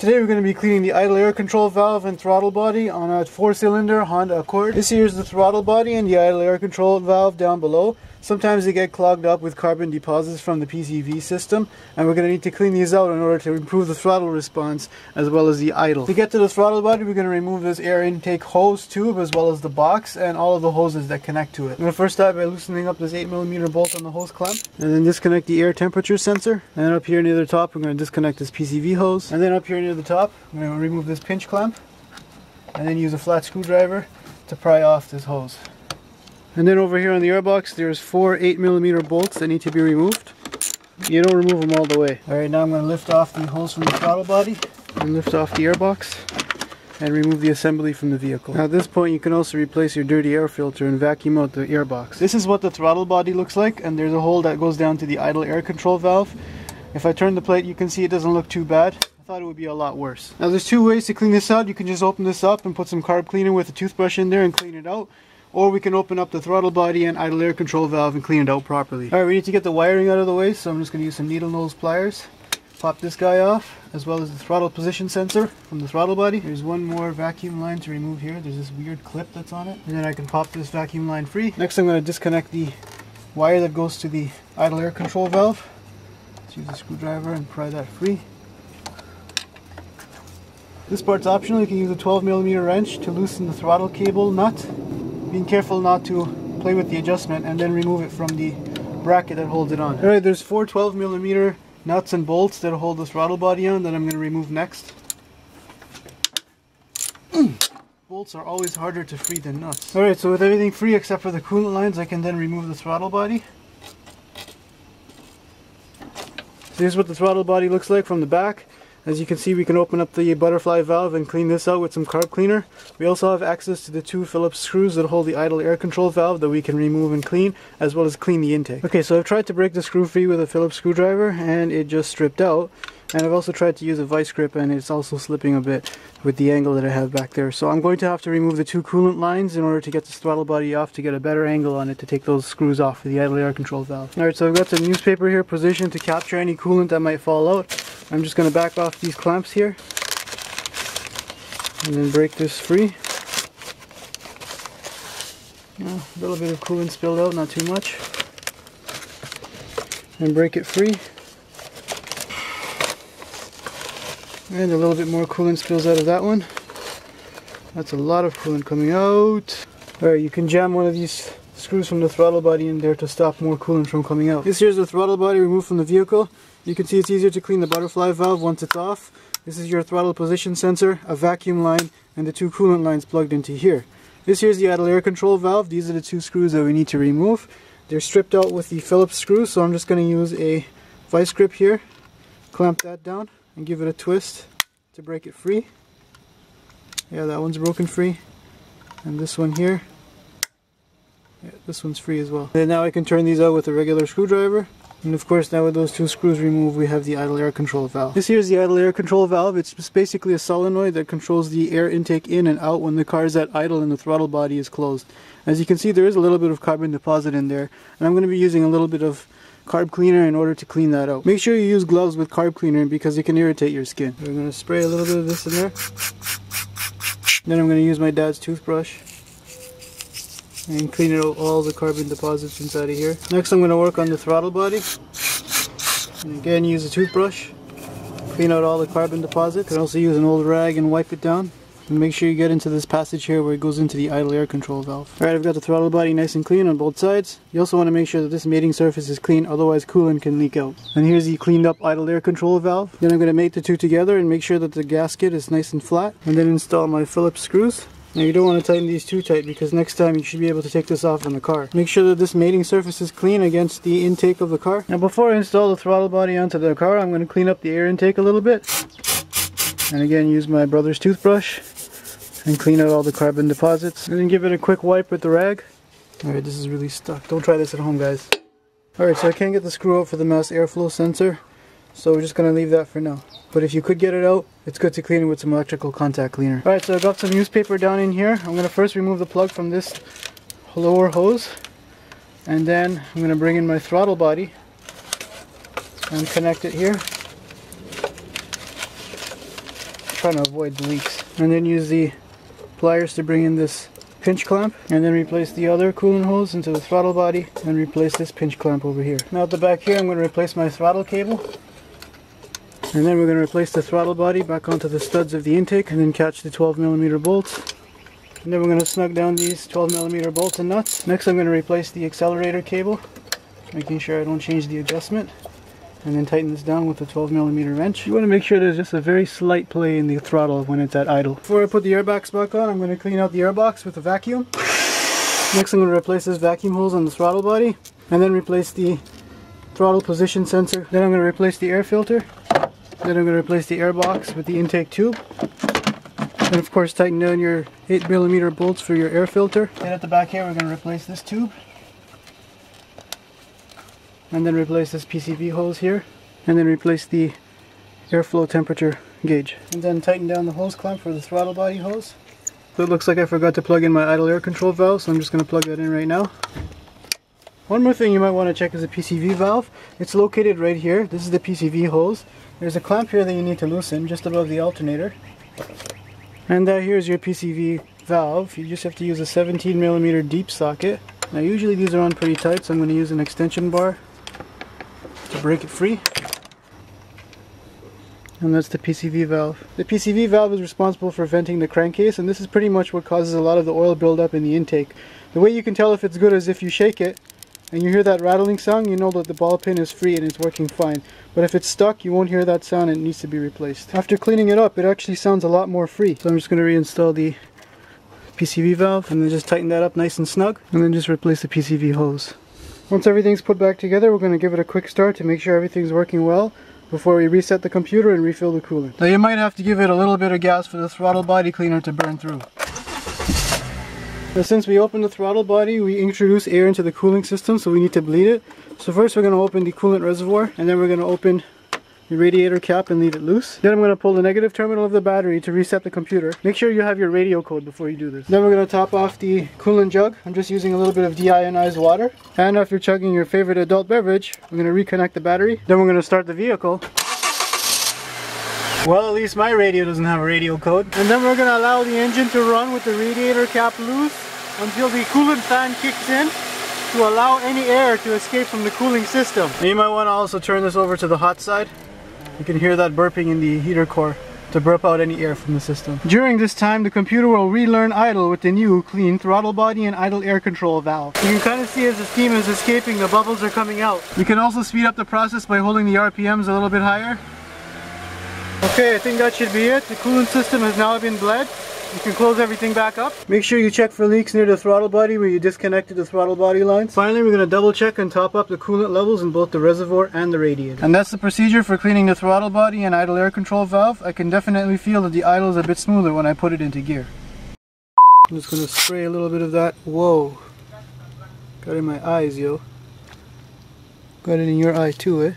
Today we're going to be cleaning the idle air control valve and throttle body on a four-cylinder Honda Accord. This here is the throttle body and the idle air control valve down below. Sometimes they get clogged up with carbon deposits from the PCV system and we're going to need to clean these out in order to improve the throttle response as well as the idle. To get to the throttle body we're going to remove this air intake hose tube as well as the box and all of the hoses that connect to it. I'm going to first start by loosening up this 8mm bolt on the hose clamp and then disconnect the air temperature sensor and then up here near the top we're going to disconnect this PCV hose and then up here near the top I'm going to remove this pinch clamp and then use a flat screwdriver to pry off this hose. And then over here on the airbox, there's four 8mm bolts that need to be removed. You don't remove them all the way. Alright, now I'm going to lift off the holes from the throttle body and lift off the airbox and remove the assembly from the vehicle. Now at this point you can also replace your dirty air filter and vacuum out the airbox. This is what the throttle body looks like and there's a hole that goes down to the idle air control valve. If I turn the plate you can see it doesn't look too bad. I thought it would be a lot worse. Now there's two ways to clean this out. You can just open this up and put some carb cleaner with a toothbrush in there and clean it out or we can open up the throttle body and idle air control valve and clean it out properly. Alright, we need to get the wiring out of the way, so I'm just going to use some needle nose pliers. Pop this guy off, as well as the throttle position sensor from the throttle body. There's one more vacuum line to remove here. There's this weird clip that's on it. And then I can pop this vacuum line free. Next I'm going to disconnect the wire that goes to the idle air control valve. Let's use a screwdriver and pry that free. This part's optional. You can use a 12 millimeter wrench to loosen the throttle cable nut being careful not to play with the adjustment and then remove it from the bracket that holds it on. Alright, there's four 12 millimeter nuts and bolts that hold the throttle body on that I'm going to remove next. bolts are always harder to free than nuts. Alright, so with everything free except for the coolant lines, I can then remove the throttle body. So here's what the throttle body looks like from the back. As you can see we can open up the butterfly valve and clean this out with some carb cleaner. We also have access to the two Phillips screws that hold the idle air control valve that we can remove and clean as well as clean the intake. Okay so I've tried to break the screw free with a Phillips screwdriver and it just stripped out. And I've also tried to use a vice grip and it's also slipping a bit with the angle that I have back there. So I'm going to have to remove the two coolant lines in order to get this throttle body off to get a better angle on it to take those screws off for the idle air control valve. Alright, so I've got some newspaper here positioned to capture any coolant that might fall out. I'm just going to back off these clamps here and then break this free. a little bit of coolant spilled out, not too much. And break it free. And a little bit more coolant spills out of that one. That's a lot of coolant coming out. Alright, you can jam one of these screws from the throttle body in there to stop more coolant from coming out. This here's the throttle body removed from the vehicle. You can see it's easier to clean the butterfly valve once it's off. This is your throttle position sensor, a vacuum line, and the two coolant lines plugged into here. This here's the idle air control valve. These are the two screws that we need to remove. They're stripped out with the Phillips screw, so I'm just going to use a vice grip here, clamp that down, and give it a twist to break it free. Yeah, that one's broken free. And this one here, yeah, this one's free as well. And now I can turn these out with a regular screwdriver. And of course now with those two screws removed we have the idle air control valve. This here is the idle air control valve. It's basically a solenoid that controls the air intake in and out when the car is at idle and the throttle body is closed. As you can see there is a little bit of carbon deposit in there and I'm going to be using a little bit of carb cleaner in order to clean that out. Make sure you use gloves with carb cleaner because it can irritate your skin. We're going to spray a little bit of this in there. Then I'm going to use my dad's toothbrush and clean out all the carbon deposits inside of here. Next I'm going to work on the throttle body. And again use a toothbrush. Clean out all the carbon deposits. You can also use an old rag and wipe it down. And make sure you get into this passage here where it goes into the idle air control valve. Alright, I've got the throttle body nice and clean on both sides. You also want to make sure that this mating surface is clean, otherwise coolant can leak out. And here's the cleaned up idle air control valve. Then I'm going to mate the two together and make sure that the gasket is nice and flat. And then install my Phillips screws. Now you don't want to tighten these too tight because next time you should be able to take this off in the car. Make sure that this mating surface is clean against the intake of the car. Now before I install the throttle body onto the car, I'm going to clean up the air intake a little bit. And again use my brother's toothbrush and clean out all the carbon deposits. And then give it a quick wipe with the rag. Alright, this is really stuck. Don't try this at home, guys. Alright, so I can't get the screw out for the mass airflow sensor. So we're just going to leave that for now. But if you could get it out, it's good to clean it with some electrical contact cleaner. Alright, so I've got some newspaper down in here. I'm going to first remove the plug from this lower hose. And then I'm going to bring in my throttle body and connect it here. trying to avoid the leaks. And then use the pliers to bring in this pinch clamp and then replace the other coolant hose into the throttle body and replace this pinch clamp over here. Now at the back here I'm going to replace my throttle cable and then we're going to replace the throttle body back onto the studs of the intake and then catch the 12 millimeter bolts and then we're going to snug down these 12 millimeter bolts and nuts. Next I'm going to replace the accelerator cable making sure I don't change the adjustment and then tighten this down with a 12 millimeter wrench. You want to make sure there's just a very slight play in the throttle when it's at idle. Before I put the airbox back on, I'm going to clean out the airbox with a vacuum. Next I'm going to replace this vacuum holes on the throttle body and then replace the throttle position sensor. Then I'm going to replace the air filter. Then I'm going to replace the airbox with the intake tube. And of course tighten down your 8 millimeter bolts for your air filter. Then at the back here we're going to replace this tube. And then replace this PCV hose here. And then replace the airflow temperature gauge. And then tighten down the hose clamp for the throttle body hose. So it looks like I forgot to plug in my idle air control valve so I'm just going to plug that in right now. One more thing you might want to check is the PCV valve. It's located right here. This is the PCV hose there's a clamp here that you need to loosen just above the alternator and uh, here's your PCV valve you just have to use a 17 millimeter deep socket now usually these are on pretty tight so I'm going to use an extension bar to break it free. And that's the PCV valve. The PCV valve is responsible for venting the crankcase and this is pretty much what causes a lot of the oil buildup in the intake. The way you can tell if it's good is if you shake it and you hear that rattling sound, you know that the ball pin is free and it's working fine. But if it's stuck, you won't hear that sound and it needs to be replaced. After cleaning it up, it actually sounds a lot more free. So I'm just going to reinstall the PCV valve and then just tighten that up nice and snug and then just replace the PCV hose. Once everything's put back together, we're going to give it a quick start to make sure everything's working well before we reset the computer and refill the coolant. Now you might have to give it a little bit of gas for the throttle body cleaner to burn through. Now since we opened the throttle body, we introduce air into the cooling system, so we need to bleed it. So first we're going to open the coolant reservoir, and then we're going to open the radiator cap and leave it loose. Then I'm going to pull the negative terminal of the battery to reset the computer. Make sure you have your radio code before you do this. Then we're going to top off the coolant jug. I'm just using a little bit of deionized water. And after chugging your favorite adult beverage, I'm going to reconnect the battery. Then we're going to start the vehicle. Well, at least my radio doesn't have a radio code. And then we're to allow the engine to run with the radiator cap loose until the coolant fan kicks in to allow any air to escape from the cooling system. And you might want to also turn this over to the hot side. You can hear that burping in the heater core to burp out any air from the system. During this time, the computer will relearn idle with the new clean throttle body and idle air control valve. You can kind of see as the steam is escaping, the bubbles are coming out. You can also speed up the process by holding the RPMs a little bit higher. Okay, I think that should be it. The coolant system has now been bled. You can close everything back up. Make sure you check for leaks near the throttle body where you disconnected the throttle body lines. Finally, we're going to double check and top up the coolant levels in both the reservoir and the radiator. And that's the procedure for cleaning the throttle body and idle air control valve. I can definitely feel that the idle is a bit smoother when I put it into gear. I'm just going to spray a little bit of that. Whoa. Got in my eyes, yo. Got it in your eye too, eh?